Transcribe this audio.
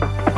Bye.